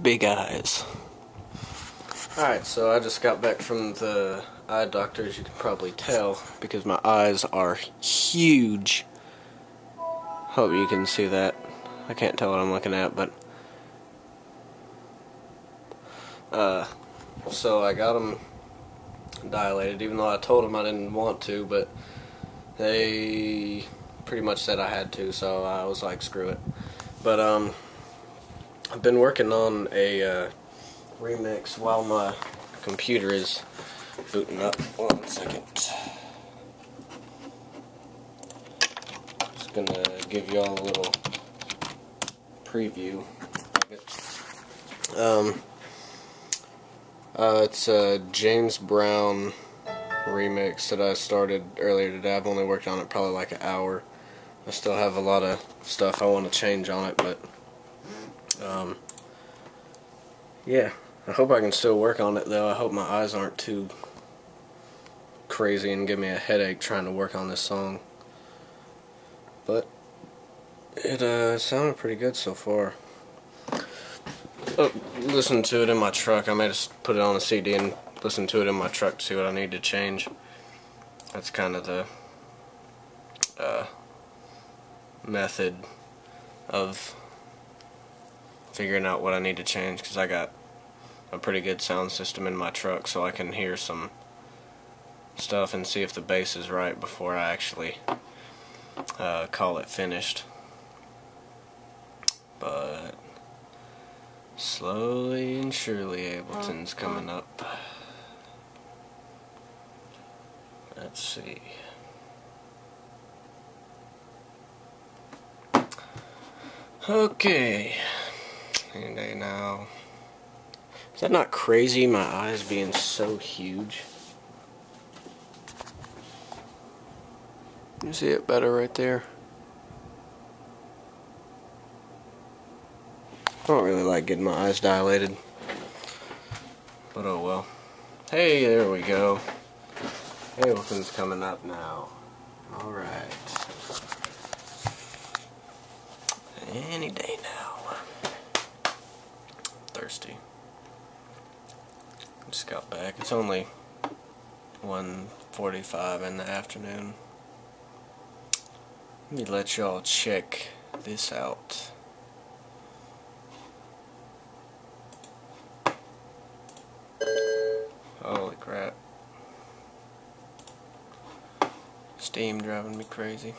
big eyes. Alright, so I just got back from the eye doctor, as you can probably tell, because my eyes are huge. Hope you can see that. I can't tell what I'm looking at, but... Uh, so I got them dilated, even though I told them I didn't want to, but they pretty much said I had to, so I was like, screw it. But, um, I've been working on a, uh, remix while my computer is booting up. One second. Just gonna give you all a little preview. Um, uh, it's a James Brown remix that I started earlier today. I've only worked on it probably like an hour. I still have a lot of stuff I want to change on it, but um, yeah. I hope I can still work on it though. I hope my eyes aren't too crazy and give me a headache trying to work on this song. But it uh, sounded pretty good so far uh, listen to it in my truck. I may just put it on a CD and listen to it in my truck to see what I need to change. That's kind of the uh, method of figuring out what I need to change because I got a pretty good sound system in my truck so I can hear some stuff and see if the bass is right before I actually uh, call it finished. But Slowly and surely Ableton's coming up. Let's see. Okay. Any day now. Is that not crazy, my eyes being so huge? You see it better right there? I don't really like getting my eyes dilated. But oh well. Hey, there we go. Ableton's coming up now. Alright. Any day now. Thirsty. Just got back. It's only 1.45 in the afternoon. Let me let y'all check this out. Holy crap. Steam driving me crazy.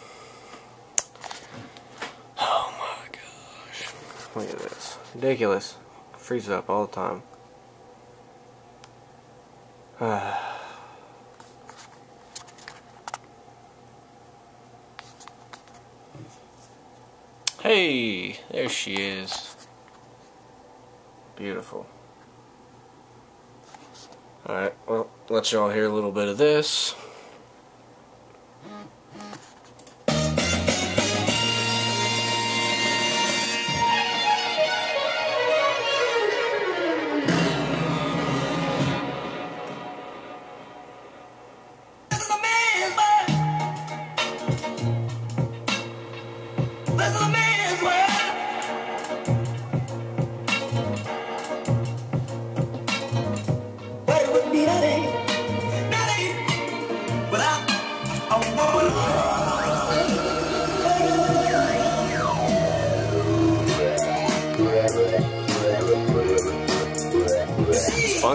Oh my gosh. Look at this. Ridiculous. Freezes up all the time. hey, there she is. Beautiful. Alright, well, let y'all hear a little bit of this.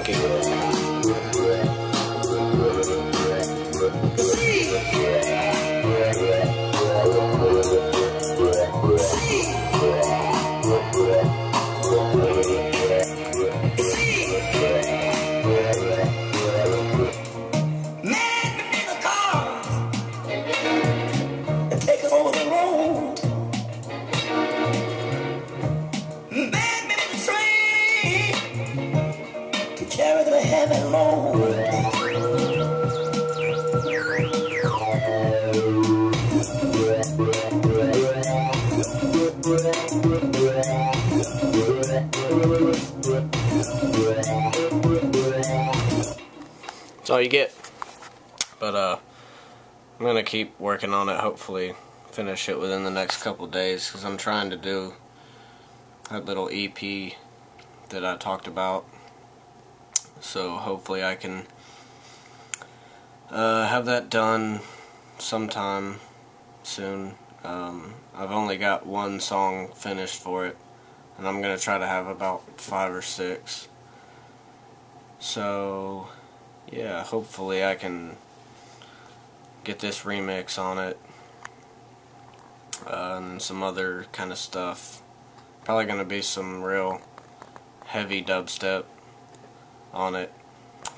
Funky. That's all you get. But uh, I'm gonna keep working on it. Hopefully, finish it within the next couple days because I'm trying to do that little EP that I talked about. So hopefully I can uh, have that done sometime soon. Um, I've only got one song finished for it, and I'm going to try to have about five or six. So, yeah, hopefully I can get this remix on it uh, and some other kind of stuff. Probably going to be some real heavy dubstep on it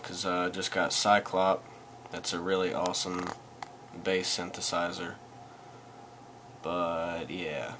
because uh, I just got Cyclop. That's a really awesome bass synthesizer. But yeah.